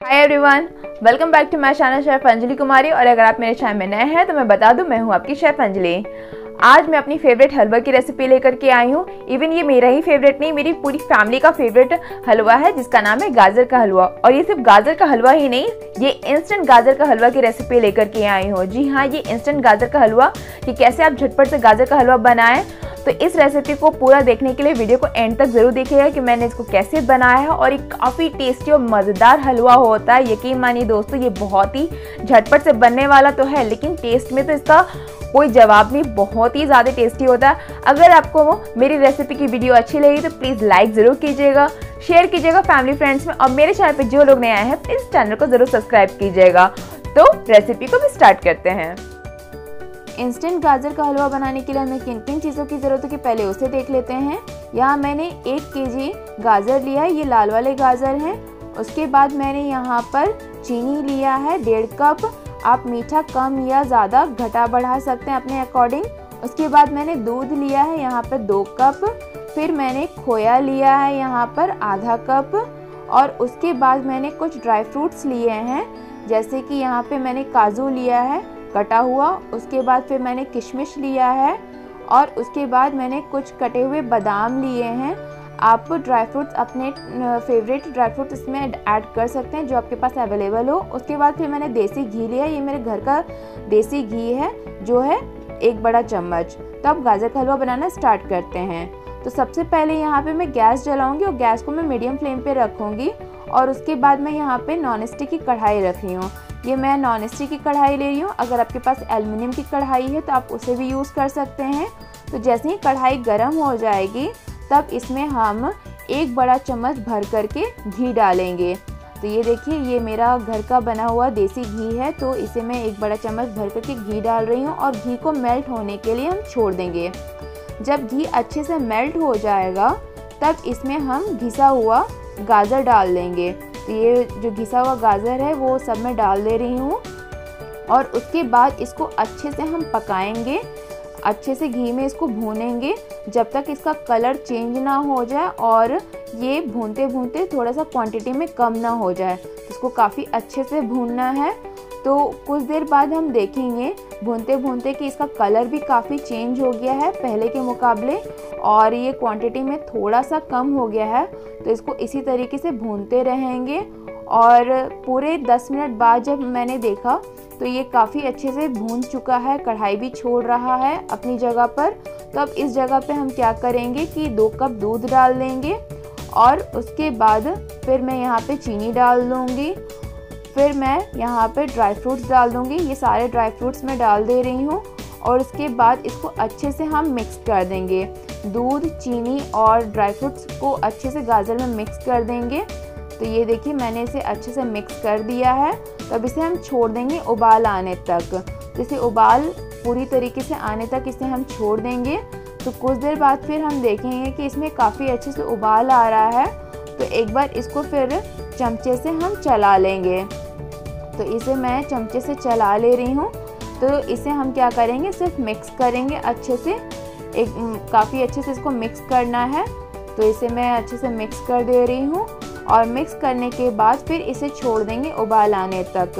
Hi everyone welcome back to my channel chef Anjali Kumari और अगर आप मेरे चैनल में नए हैं तो मैं बता दूँ, मैं हूँ आपकी शेफ अंजलि आज मैं अपनी फेवरेट हलवा की रेसिपी लेकर के आई हूँ। इवन ये मेरा ही फेवरेट नहीं, मेरी पूरी फैमिली का फेवरेट हलवा है, जिसका नाम है गाजर का हलवा। और ये सिर्फ़ गाजर का हलवा ही नहीं, ये इंस्टेंट गाजर का हलवा की रेसिपी लेकर के आई हूँ। जी हाँ ये इंस्टेंट गाजर का हलवा कि कैसे आप झटपट से गाजर का हलवा बनाएँ तो इस रेसिपी को पूरा देखने के लिए वीडियो को एंड तक ज़रूर देखिएगा कि मैंने इसको कैसे बनाया है और ये काफ़ी टेस्टी और मज़ेदार हलवा होता है। यकीन मानिए दोस्तों, ये बहुत ही झटपट से बनने वाला तो है, लेकिन टेस्ट में तो इसका कोई जवाब नहीं, बहुत ही ज़्यादा टेस्टी होता है। अगर आपको मेरी रेसिपी की वीडियो अच्छी लगी तो प्लीज़ लाइक ज़रूर कीजिएगा शेयर कीजिएगा फैमिली फ्रेंड्स में और मेरे चैनल पर जो लोग नए आए हैं प्लीज़ चैनल को ज़रूर सब्सक्राइब कीजिएगा। तो रेसिपी को भी स्टार्ट करते हैं। इंस्टेंट गाजर का हलवा बनाने के लिए हमें किन किन चीज़ों की ज़रूरत है कि पहले उसे देख लेते हैं? यहाँ मैंने एक के गाजर लिया है, ये लाल वाले गाजर हैं। उसके बाद मैंने यहाँ पर चीनी लिया है, डेढ़ कप। आप मीठा कम या ज़्यादा घटा बढ़ा सकते हैं अपने अकॉर्डिंग उसके बाद मैंने दूध लिया है, यहाँ पर दो कप। फिर मैंने खोया लिया है, यहाँ पर आधा कप। और उसके बाद मैंने कुछ ड्राई फ्रूट्स लिए हैं, जैसे कि यहाँ पे मैंने काजू लिया है। कटा हुआ, उसके बाद फिर मैंने किशमिश लिया है और उसके बाद मैंने कुछ कटे हुए बादाम लिए हैं। आप ड्राई फ्रूट्स अपने फेवरेट ड्राई फ्रूट इसमें ऐड कर सकते हैं जो आपके पास अवेलेबल हो। उसके बाद फिर मैंने देसी घी लिया, ये मेरे घर का देसी घी है, जो है एक बड़ा चम्मच। तो अब गाजर का हलवा बनाना स्टार्ट करते हैं। तो सबसे पहले यहाँ पे मैं गैस जलाऊँगी और गैस को मैं मीडियम फ्लेम पे रखूँगी और उसके बाद मैं यहाँ पे नॉन स्टिक की कढ़ाई रख हूँ। ये मैं नॉन स्टिक की कढ़ाई ले रही हूँ। अगर आपके पास एलुमिनियम की कढ़ाई है तो आप उसे भी यूज़ कर सकते हैं। तो जैसे ही कढ़ाई गर्म हो जाएगी, तब इसमें हम एक बड़ा चम्मच भर करके घी डालेंगे। तो ये देखिए, ये मेरा घर का बना हुआ देसी घी है तो इसे मैं एक बड़ा चम्मच भर करके घी डाल रही हूँ और घी को मेल्ट होने के लिए हम छोड़ देंगे। जब घी अच्छे से मेल्ट हो जाएगा, तब इसमें हम घिसा हुआ गाजर डाल देंगे ये जो घिसा हुआ गाजर है, वो सब मैं डाल दे रही हूँ। और उसके बाद इसको अच्छे से हम पकाएँगे। अच्छे से घी में इसको भूनेंगे। जब तक इसका कलर चेंज ना हो जाए और ये भूनते भूनते थोड़ा सा क्वांटिटी में कम ना हो जाए इसको काफ़ी अच्छे से भूनना है। तो कुछ देर बाद हम देखेंगे भूनते भूनते कि इसका कलर भी काफ़ी चेंज हो गया है पहले के मुकाबले और ये क्वांटिटी में थोड़ा सा कम हो गया है। तो इसको इसी तरीके से भूनते रहेंगे और पूरे 10 मिनट बाद जब मैंने देखा तो ये काफ़ी अच्छे से भून चुका है, कढ़ाई भी छोड़ रहा है अपनी जगह पर। तो अब इस जगह पे हम क्या करेंगे कि दो कप दूध डाल देंगे और उसके बाद फिर मैं यहाँ पे चीनी डाल दूँगी फिर मैं यहाँ पर ड्राई फ्रूट्स डाल दूँगी। ये सारे ड्राई फ्रूट्स मैं डाल दे रही हूँ और उसके बाद इसको अच्छे से हम मिक्स कर देंगे। दूध, चीनी और ड्राई फ्रूट्स को अच्छे से गाजर में मिक्स कर देंगे। तो ये देखिए, मैंने इसे अच्छे से मिक्स कर दिया है। तब इसे हम छोड़ देंगे उबाल आने तक। जैसे उबाल पूरी तरीके से आने तक इसे हम छोड़ देंगे। तो कुछ देर बाद फिर हम देखेंगे कि इसमें काफ़ी अच्छे से उबाल आ रहा है। तो एक बार इसको फिर चमचे से हम चला लेंगे। तो इसे मैं चमचे से चला ले रही हूँ। तो इसे हम क्या करेंगे? सिर्फ़ मिक्स करेंगे अच्छे से। एक काफ़ी अच्छे से इसको मिक्स करना है। तो इसे मैं अच्छे से मिक्स कर दे रही हूँ और मिक्स करने के बाद फिर इसे छोड़ देंगे उबाल आने तक।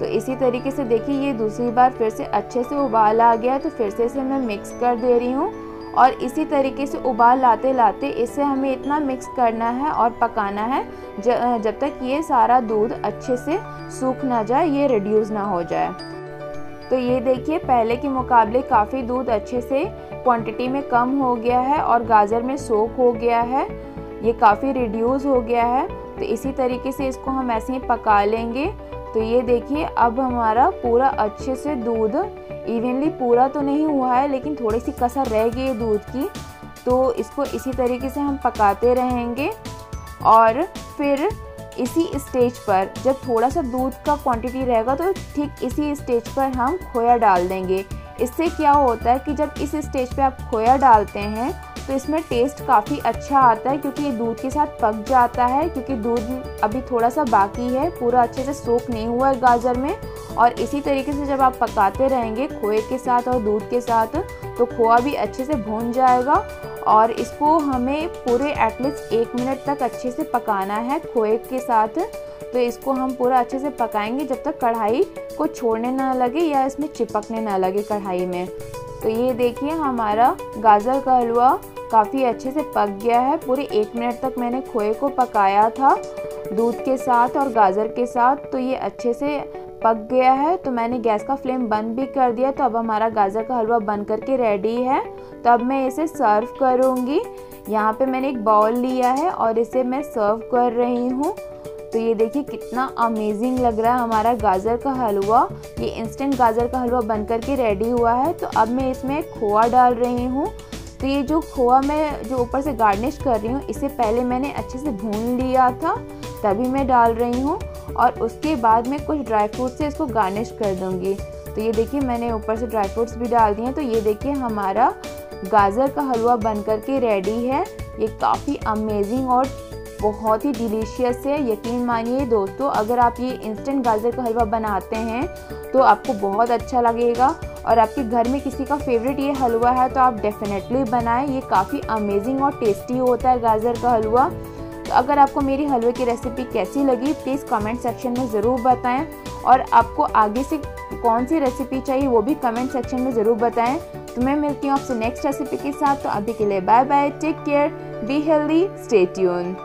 तो इसी तरीके से देखिए, ये दूसरी बार फिर से अच्छे से उबाल आ गया तो फिर से इसे मैं मिक्स कर दे रही हूँ और इसी तरीके से उबाल लाते लाते इसे हमें इतना मिक्स करना है और पकाना है। जब तक ये सारा दूध अच्छे से सूख ना जाए, ये रिड्यूस ना हो जाए। तो ये देखिए, पहले के मुकाबले काफ़ी दूध अच्छे से क्वांटिटी में कम हो गया है और गाजर में सोख हो गया है। ये काफ़ी रिड्यूस हो गया है। तो इसी तरीके से इसको हम ऐसे ही पका लेंगे। तो ये देखिए, अब हमारा पूरा अच्छे से दूध इवनली पूरा तो नहीं हुआ है, लेकिन थोड़ी सी कसर रह गई है दूध की। तो इसको इसी तरीके से हम पकाते रहेंगे। और फिर इसी स्टेज पर जब थोड़ा सा दूध का क्वांटिटी रहेगा तो ठीक इसी स्टेज पर हम खोया डाल देंगे। इससे क्या होता है कि जब इस स्टेज पे आप खोया डालते हैं तो इसमें टेस्ट काफ़ी अच्छा आता है, क्योंकि ये दूध के साथ पक जाता है, क्योंकि दूध अभी थोड़ा सा बाकी है, पूरा अच्छे से सोख नहीं हुआ है गाजर में। और इसी तरीके से जब आप पकाते रहेंगे खोए के साथ और दूध के साथ तो खोआ भी अच्छे से भून जाएगा। और इसको हमें पूरे एटलीस्ट एक मिनट तक अच्छे से पकाना है खोए के साथ। तो इसको हम पूरा अच्छे से पकाएँगे जब तक कढ़ाई को छोड़ने ना लगे या इसमें चिपकने ना लगे कढ़ाई में। तो ये देखिए हमारा गाजर का हलवा काफ़ी अच्छे से पक गया है। पूरे एक मिनट तक मैंने खोए को पकाया था दूध के साथ और गाजर के साथ। तो ये अच्छे से पक गया है। तो मैंने गैस का फ्लेम बंद भी कर दिया। तो अब हमारा गाजर का हलवा बन करके रेडी है। तो अब मैं इसे सर्व करूँगी। यहाँ पे मैंने एक बाउल लिया है और इसे मैं सर्व कर रही हूँ। तो ये देखिए कितना अमेजिंग लग रहा है हमारा गाजर का हलवा। ये इंस्टेंट गाजर का हलवा बन करके रेडी हुआ है। तो अब मैं इसमें खोआ डाल रही हूँ। तो ये जो खोआ मैं जो ऊपर से गार्निश कर रही हूँ, इसे पहले मैंने अच्छे से भून लिया था, तभी मैं डाल रही हूँ। और उसके बाद मैं कुछ ड्राई फ्रूट से इसको गार्निश कर दूँगी। तो ये देखिए मैंने ऊपर से ड्राई फ्रूट्स भी डाल दिए तो ये देखिए हमारा गाजर का हलवा बन करके रेडी है। ये काफ़ी अमेजिंग और बहुत ही डिलीशियस है। यकीन मानिए दोस्तों, अगर आप ये इंस्टेंट गाजर का हलवा बनाते हैं तो आपको बहुत अच्छा लगेगा। और आपके घर में किसी का फेवरेट ये हलवा है तो आप डेफिनेटली बनाएँ। ये काफ़ी अमेजिंग और टेस्टी होता है गाजर का हलवा। तो अगर आपको मेरी हलवे की रेसिपी कैसी लगी प्लीज़ कमेंट सेक्शन में ज़रूर बताएँ। और आपको आगे से कौन सी रेसिपी चाहिए वो भी कमेंट सेक्शन में ज़रूर बताएँ। तो मैं मिलती हूँ आपसे नेक्स्ट रेसिपी के साथ तो अभी के लिए bye bye take care be healthy stay tune